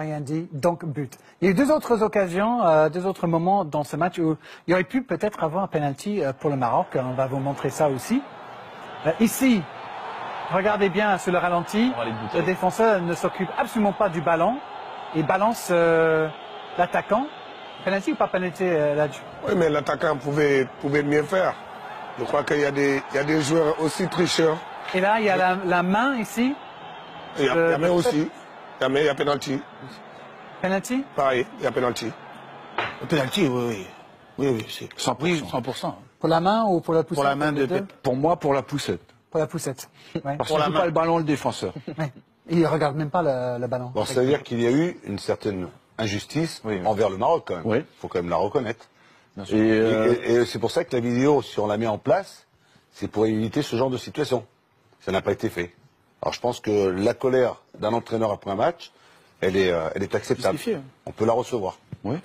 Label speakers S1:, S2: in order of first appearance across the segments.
S1: Rien dit, donc but. Il y a eu deux autres occasions, euh, deux autres moments dans ce match où il y aurait pu peut-être avoir un penalty euh, pour le Maroc. On va vous montrer ça aussi. Euh, ici, regardez bien sur le ralenti, le défenseur ne s'occupe absolument pas du ballon et balance euh, l'attaquant. Penalty ou pas penalty euh, là-dessus
S2: Oui, mais l'attaquant pouvait, pouvait mieux faire. Je crois qu'il y, a des- il y a des joueurs aussi tricheurs.
S1: Et là, il y a la, la main ici,
S2: Il y a,
S1: Euh,
S2: il y a main aussi. Il y a main, il y a penalty.
S1: penalty.
S2: Pareil, il y a penalty.
S3: Le penalty, oui, oui. Oui, oui, c'est.
S4: 100%.
S3: Oui, 100%.
S1: Pour la main ou pour la poussette
S3: Pour la main de.
S5: Pour moi, pour la poussette.
S1: Pour la poussette. Ouais.
S5: Parce qu'il ne pas le ballon, le défenseur.
S1: Ouais. Il regarde même pas le, le ballon.
S6: Bon, ça veut dire qu'il y a eu une certaine injustice
S4: Oui.
S6: envers le Maroc quand même.
S5: Oui.
S6: faut quand même la reconnaître.
S5: Et, euh,
S6: Et, et c'est pour ça que la vidéo, si on la met en place, c'est pour éviter ce genre de situation. Ça n'a pas été fait. Alors je pense que la colère d'un entraîneur après un match, elle est, euh, elle est acceptable. On peut la recevoir.
S5: oui.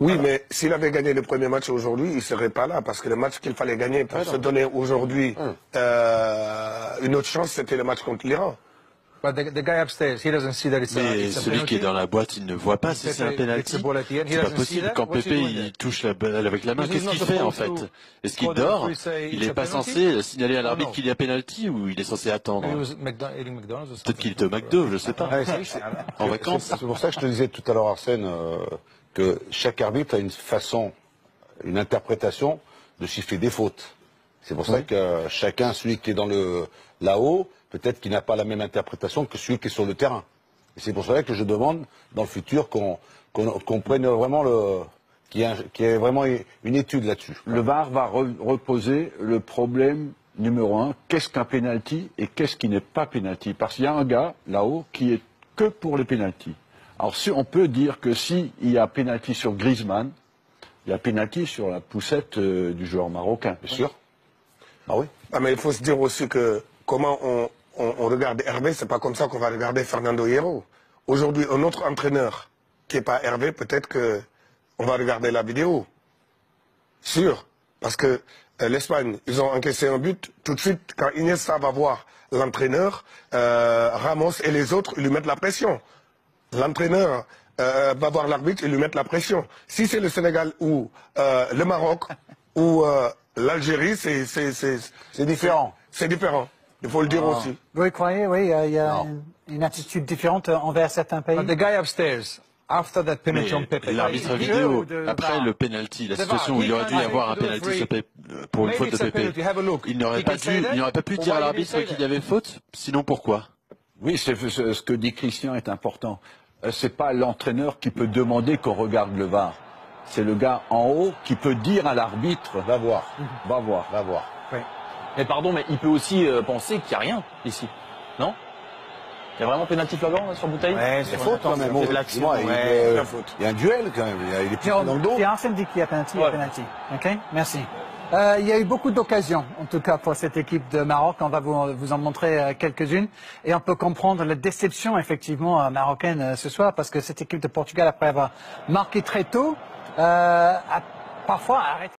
S2: Oui, mais s'il avait gagné le premier match aujourd'hui, il ne serait pas là. Parce que le match qu'il fallait gagner pour se donner aujourd'hui euh, une autre chance, c'était le match contre l'Iran.
S7: Mais celui qui est dans la boîte, il ne voit pas si
S8: Pepe
S7: c'est un penalty. C'est pas possible. Quand
S8: doing
S7: il touche la balle avec la main, qu'est-ce qu'il fait en fait? Est-ce qu'il dort? Il n'est pas censé signaler à l'arbitre
S8: no.
S7: qu'il y a penalty ou il est censé attendre? Peut-être qu'il était au McDo, je sais pas. En vacances.
S6: C'est pour ça que je te disais tout à l'heure, Arsène, euh, que chaque arbitre a une façon, une interprétation de chiffrer des fautes. C'est pour ça que chacun, celui qui est dans le là-haut, peut-être qu'il n'a pas la même interprétation que celui qui est sur le terrain. Et c'est pour cela que je demande, dans le futur, qu'on prenne vraiment le, qu'il y, ait y vraiment une étude là-dessus.
S5: Le VAR va re- reposer le problème numéro un. Qu'est-ce qu'un penalty et qu'est-ce qui n'est pas penalty? Parce qu'il y a un gars là-haut qui est que pour les penalties. Alors si on peut dire que s'il y a penalty sur Griezmann, il y a penalty sur la poussette euh, du joueur marocain.
S6: Bien sûr. Ah oui.
S2: Ah, mais il faut se dire aussi que comment on, on- regarde Hervé, c'est pas comme ça qu'on va regarder Fernando Hierro. Aujourd'hui, un autre entraîneur qui n'est pas Hervé, peut-être que on va regarder la vidéo. Sûr. Parce que euh, l'Espagne, ils ont encaissé un but. Tout de suite, quand Iniesta va voir l'entraîneur, euh, Ramos et les autres, ils lui mettent la pression. L'entraîneur euh, va voir l'arbitre et lui mettre la pression. Si c'est le Sénégal ou le Maroc ou l'Algérie, c'est c'est- c'est-
S6: C'est différent.
S2: c'est différent. Il faut le dire aussi.
S1: Vous y croyez, oui, il y a, une, une attitude différente envers certains pays.
S8: But the guy upstairs, after that
S7: Mais
S8: penalty on Pepe,
S7: l'arbitre vidéo,
S1: de-
S7: après le penalty, la
S8: The
S7: situation où il aurait dû y avoir un penalty pour une faute de
S8: look.
S7: il n'aurait pas dû,
S8: that,
S7: il n'aurait pas pu dire à l'arbitre qu'il y avait faute. Sinon pourquoi?
S5: Oui, ce que dit Christian est important. Euh, c'est pas l'entraîneur qui peut demander qu'on regarde le VAR. C'est le gars en haut qui peut dire à l'arbitre,
S6: Va voir.
S5: va voir.
S6: Va voir.
S4: Mais pardon, mais il peut aussi euh, penser qu'il n'y a rien ici. Non? Il y a vraiment pénalty flagrant là, sur bouteille
S3: Ouais,
S6: C'est faute quand même.
S3: C'est de l'action,
S6: dis-moi, il,
S3: ouais.
S6: euh,
S2: c'est la faute.
S6: il y a un duel quand même. Il, y a, il est pris dans le dos.
S1: Arsène dit qu'il y a penalty, il y a
S4: Ouais.
S1: penalty. OK Merci. Euh, il y a eu beaucoup d'occasions, en tout cas pour cette équipe de Maroc. On va vous, vous en montrer quelques-unes. Et on peut comprendre la déception, effectivement, marocaine ce soir, parce que cette équipe de Portugal, après avoir marqué très tôt, euh, parfois arrêté.